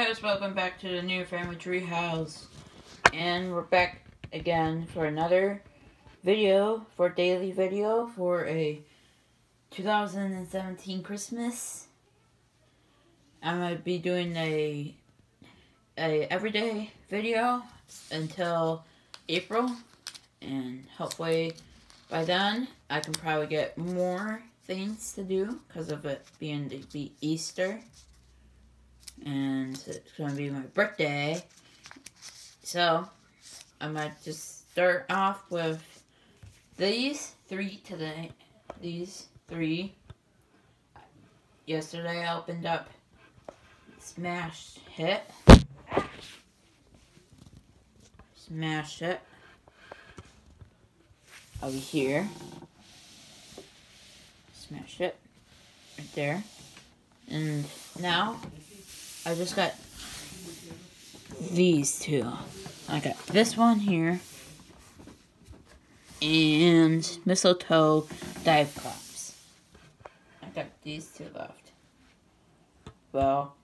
guys, welcome back to the new family tree house. And we're back again for another video, for daily video, for a 2017 Christmas. I'm going to be doing a, a everyday video until April. And hopefully by then I can probably get more things to do because of it being to be Easter and it's gonna be my birthday. So I might just start off with these three today. These three. Yesterday I opened up Smash Hit. Smash Hit. Over here. Smash Hit. Right there. And now I just got these two. I got this one here and mistletoe dive claps. I got these two left. Well,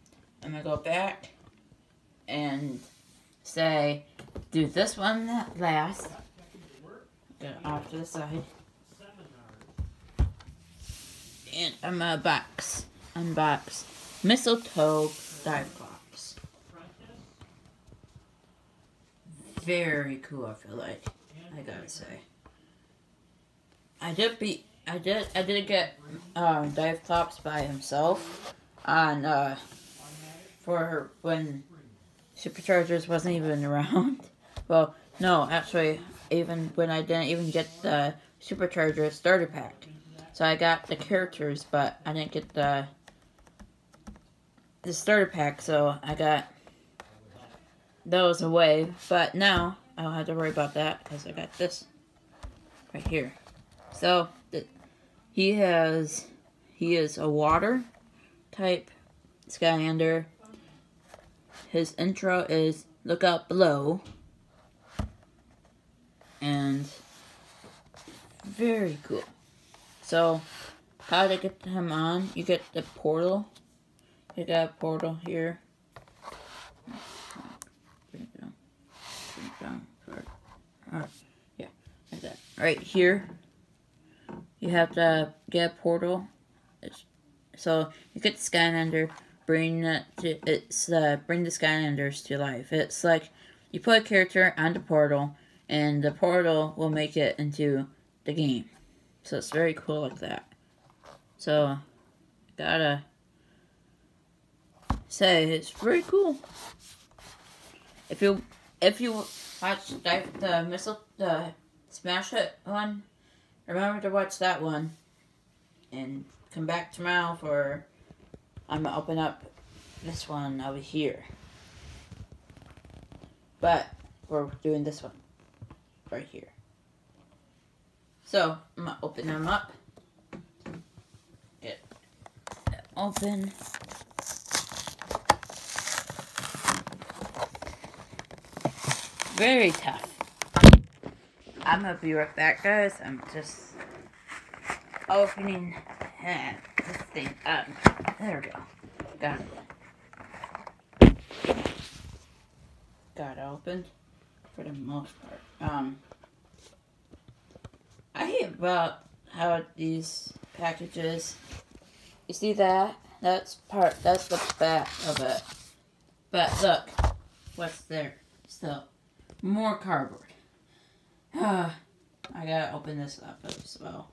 I'm gonna go back and say, do this one last. Get it off to the side. And I'm gonna box, unbox Missile-Tow Dive-Clops. Very cool, I feel like. I gotta say. I did beat I did I did get uh, Dive-Clops by himself on uh for when Superchargers wasn't even around. Well, no, actually even when I didn't even get the Supercharger starter pack. So I got the characters but I didn't get the the starter pack, so I got those away. But now I don't have to worry about that because I got this right here. So he has he is a water type Skylander. His intro is look out below. And very cool. So how to get him on, you get the portal you got a portal here. It it. Right. Yeah. Right here, you have to get a portal. So you get the Skylander, bring that to it's uh, bring the Skylanders to life. It's like you put a character on the portal, and the portal will make it into the game. So it's very cool like that. So gotta say it's very cool. If you if you watch the, the missile the Smash Hit one, remember to watch that one, and come back tomorrow for I'm gonna open up this one over here. But we're doing this one right here. So I'm gonna open them up. Get open. Very tough. I'm gonna be right back, guys. I'm just opening uh, this thing up. There we go. Got it. Got opened for the most part. Um, I hate about how these packages. You see that? That's part. That's the back of it. But look, what's there still more cardboard. I gotta open this up as well.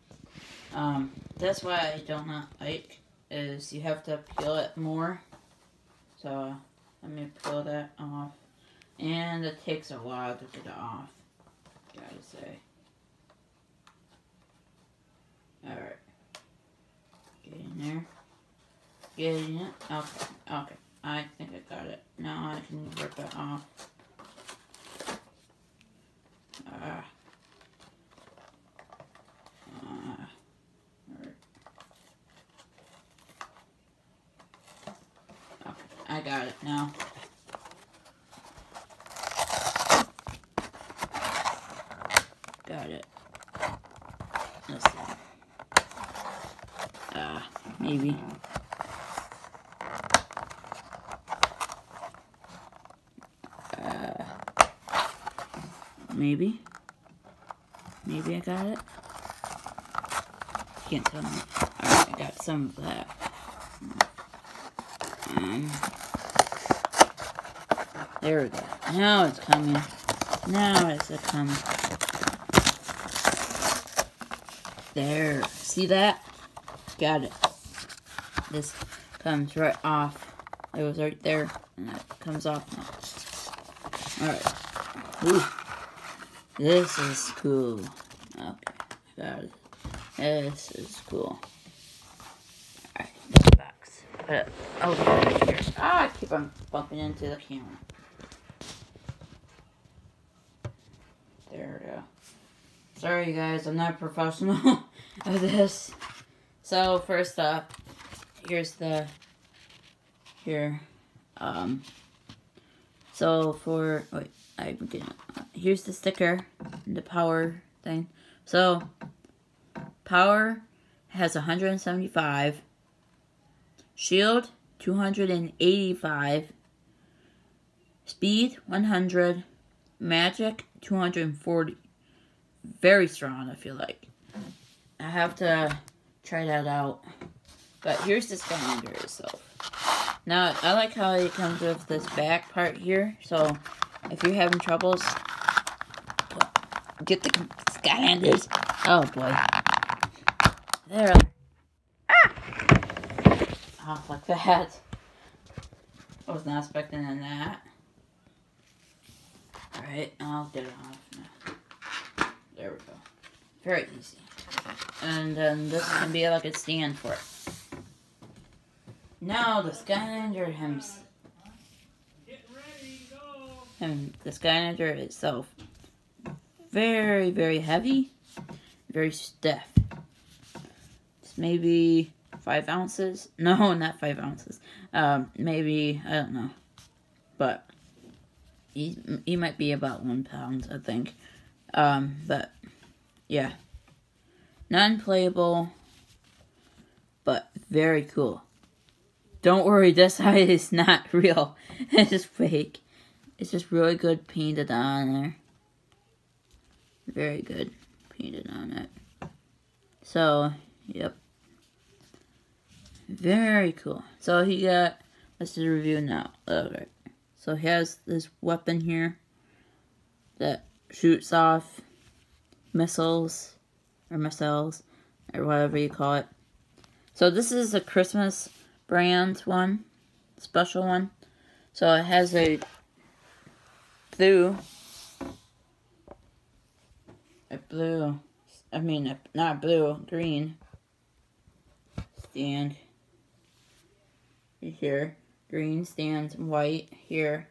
Um, that's why I don't like is you have to peel it more. So let me peel that off. And it takes a while to get it off. Gotta say. Alright. Get in there. Get in it. Okay. Okay. I think I got it. Now I can rip it off. Uh, I got it now. Got it. Let's see. Uh, maybe. Maybe. Maybe I got it. Can't tell me. Alright, I got some of that. Um, there we go. Now it's coming. Now it's a coming. There. See that? Got it. This comes right off. It was right there, and that comes off now. Alright. Ooh. This is cool. Okay, got it. This is cool. Alright, box. Put here. Ah, I keep on bumping into the camera. There we go. Sorry, you guys, I'm not professional of this. So, first up, here's the, here, um, so for, wait, Uh, here's the sticker, the power thing. So, power has 175, shield 285, speed 100, magic 240. Very strong, I feel like. I have to try that out. But here's the Skylander itself. Now, I like how it comes with this back part here. So, if you're having troubles, get the Skylanders. Oh, boy. There. Ah! Oh, like that. I was not expecting that. Alright, I'll get it off now. There we go. Very easy. And then this can be like a stand for it. Now the Skylander himself. Him, the Skylander itself. Very, very heavy. Very stiff. It's maybe five ounces. No, not five ounces. Um, maybe, I don't know. But he, he might be about one pound, I think. Um, but yeah, non-playable, but very cool. Don't worry, this side is not real. it's fake. It's just really good painted on there. Very good painted on it. So, yep. Very cool. So he got, let's do the review now. Alright. So he has this weapon here that shoots off missiles or missiles or whatever you call it. So this is a Christmas brand one, special one. So it has a blue, a blue, I mean not blue, green stand here green stands white here,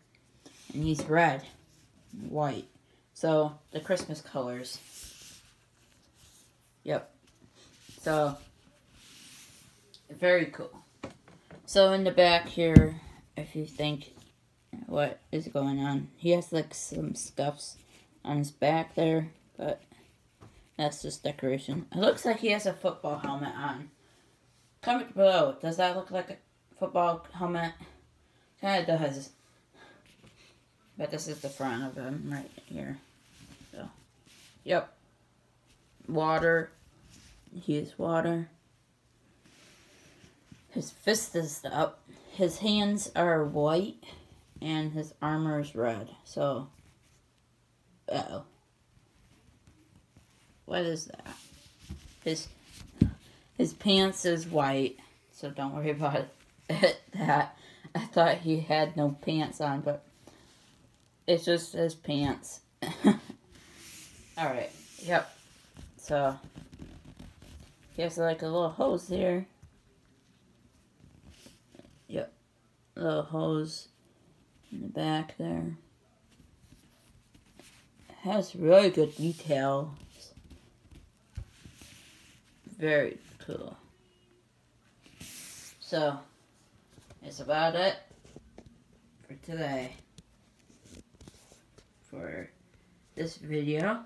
and he's red, white. So, the Christmas colors. Yep. So, very cool. So, in the back here, if you think what is going on, he has like some scuffs on his back there, but that's just decoration. It looks like he has a football helmet on. Comment below, does that look like a football helmet? Kind of does. But this is the front of him right here. So, yep. Water. He He's water. His fist is up. His hands are white. And his armor is red. So, uh oh What is that? His his pants is white. So don't worry about it. that. I thought he had no pants on, but it's just his pants. Alright, yep. So, he has like a little hose here. Yep. Little hose in the back there. It has really good details. Very cool. So, that's about it for today. For this video.